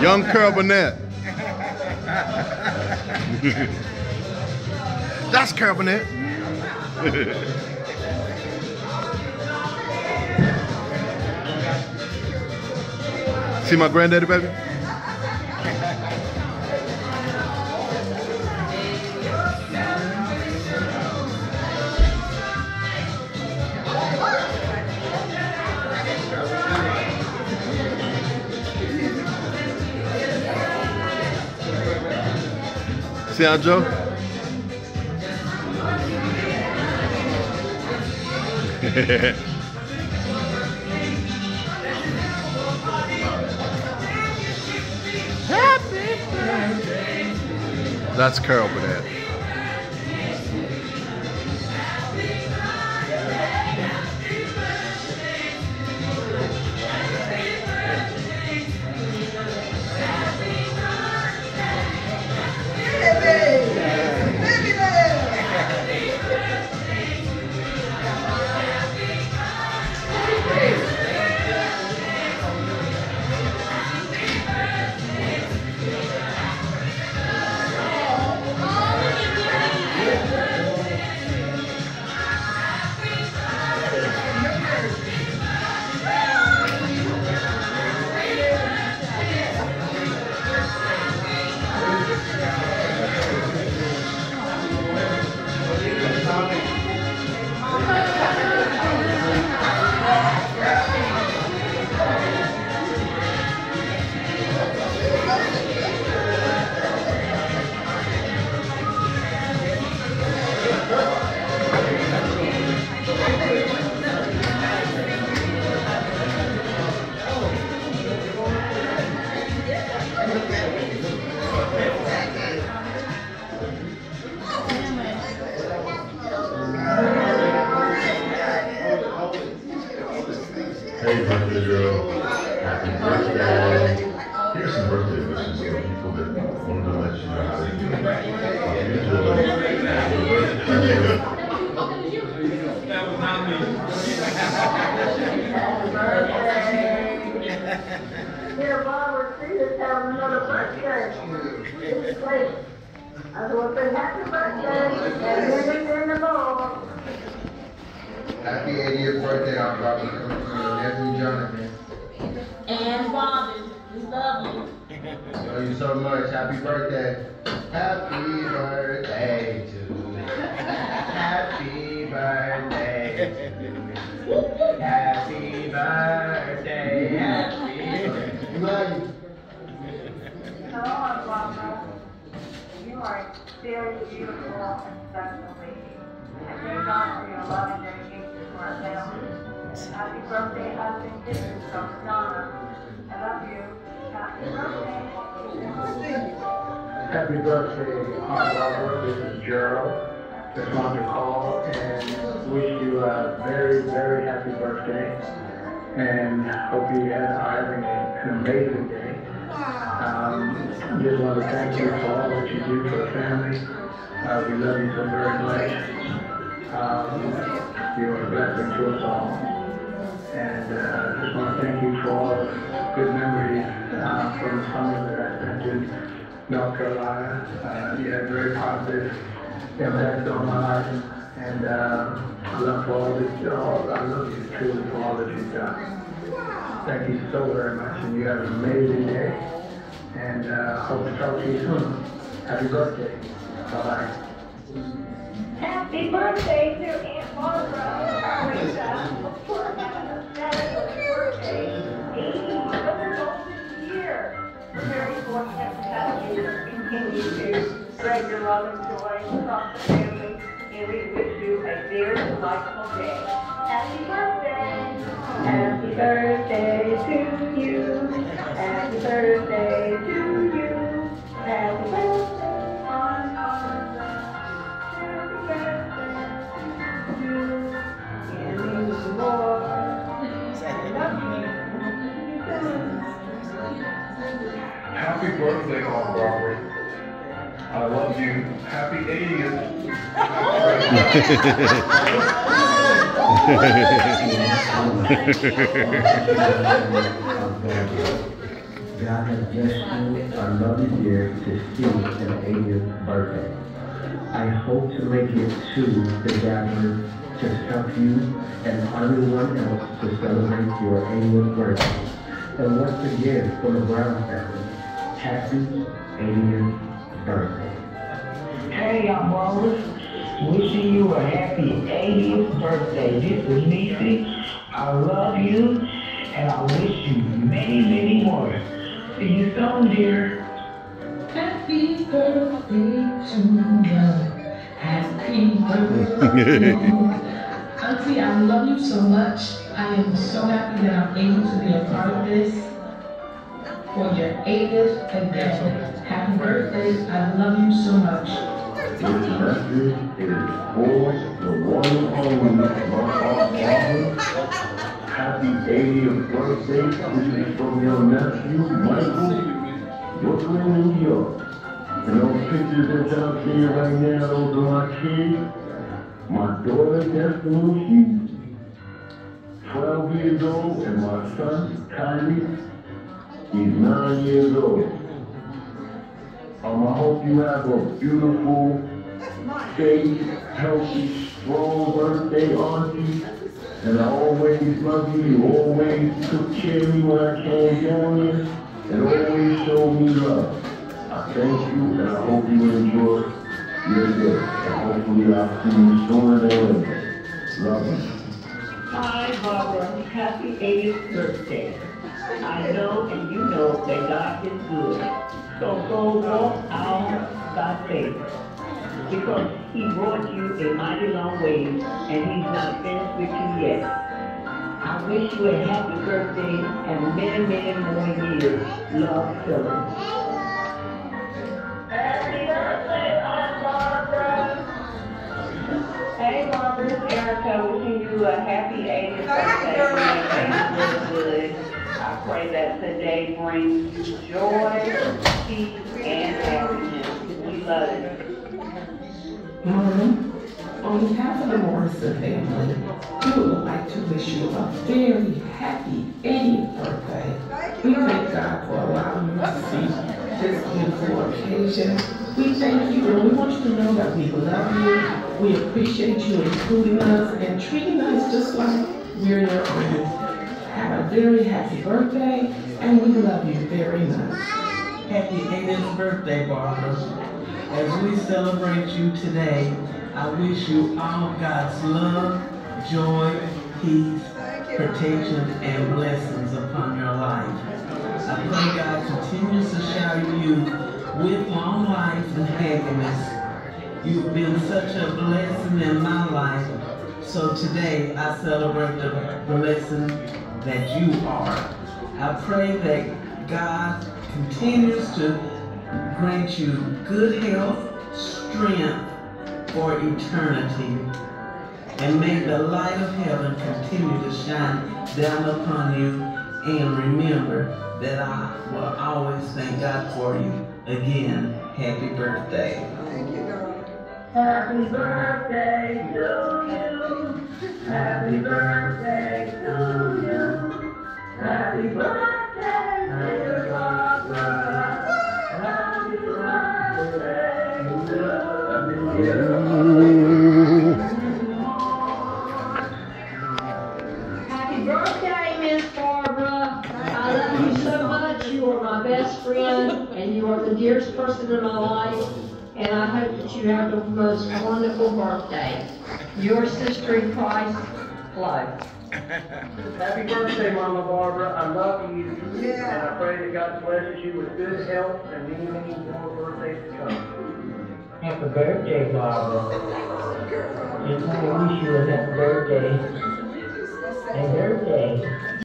Young Burnett. That's Burnett. See my granddaddy, baby? See how Joe? That's Carol Burnett. Hey, birthday girl. Happy birthday. Here's some birthday wishes for people that wanted to let you know how they do. Hope you. Happy birthday. Dear Barbara, Peter's having another birthday. It's great. I want to say happy birthday and many, many more. Happy 80th birthday, Aunt Barbara, coming from your nephew Jonathan. And Bobby, we love you. Love you so much. Happy birthday. Happy birthday to you. Happy birthday to you. Happy birthday. Happy birthday. Love you. Hello, Aunt Barbara. You are very beautiful and special lady. And thank God for your love and Happy birthday, husband, kisses from Donna. I love you. Happy birthday. Happy birthday, Aunt Barbara. This is Gerald. Just wanted to call and wish you a very, very happy birthday. And hope you are having an amazing day. Um, just want to thank you for all that you do for the family. Uh, we love you so very much. Um, you're a blessing to us all. And uh, just want to thank you for all the good memories uh, from the summer that I spent in North Carolina. Uh, you had very positive impact on my life. And uh, I love for all that you I love you truly for all that you've done. Thank you so very much. And you have an amazing day. And uh, hope to talk to you soon. Happy birthday. Bye-bye. Happy birthday to Aunt Barbara. Continue to spread your love and joy across the family. And we wish you a very delightful day. Happy birthday. Happy birthday to you. Happy birthday to you. Happy birthday. Aunt Barbara. Happy birthday to you. I love you. Happy 80th. God has blessed you a lovely year to see an 80th birthday. I hope to make it to the gathering to help you and everyone else to celebrate your 80th birthday. And once again, for the Brown family, happy 80th birthday. Hey, I'm Wallace. Wishing you a happy 80th birthday. This is Niecy. I love you, and I wish you many, many more. See you soon, dear. Happy birthday to you. Happy birthday. Auntie, I love you so much. I am so happy that I'm able to be a part of this for your 80th birthday. Happy birthday. I love you so much. This message is for the of my father. Happy 80th birthday. This is from your nephew, Michael, Brooklyn, New York. And those pictures that y'all see right now, those are my kids. My daughter, Destiny, she's 12 years old, and my son, Kylie, he's 9 years old. Um, I hope you have a beautiful, safe, healthy, strong birthday, Auntie. And I always love you. You always took care of me when I came down here. And always showed me love. I thank you and I hope you enjoy your day. And hopefully I'll see you sooner than later. Love you. Hi, Barbara. Happy 80th birthday. I know know that God is good. So go walk out by faith. Because he brought you a mighty long way and he's not finished with you yet. I wish you a happy birthday and many, many more years. Love, Philip. Happy birthday, Aunt Barbara. Hey, Barbara, Erica wishing you a happy 80th birthday. May things look good. I pray that today brings you joy, peace, and happiness. We love you. On behalf of the Morrison family, we would like to wish you a very happy 80th birthday. We thank God for allowing you to see this beautiful occasion. We thank you and we want you to know that we love you. We appreciate you including us and treating us just like we're your own. Have a very happy birthday and we love you very much. Happy 80th birthday, Barbara. As we celebrate you today, I wish you all God's love, joy, peace, protection, and blessings upon your life. I pray God continues to shower you with long life and happiness. You've been such a blessing in my life. So today I celebrate the blessing that you are. I pray that God continues to grant you good health, strength for eternity. And may the light of heaven continue to shine down upon you. And remember that I will always thank God for you. Again, happy birthday. Happy birthday to you. Happy birthday to you. Happy birthday, dear Barbara. Happy birthday to you. Happy birthday, Miss Barbara. I love you so much. You are my best friend, and you are the dearest person in my life. And I hope that you have the most wonderful birthday. Your sister in Christ, Flo. Happy birthday, Mama Barbara. I love you. And I pray that God blesses you with good health and many, many more birthdays to come. Happy birthday, Barbara. Just want to wish you a happy birthday. And birthday.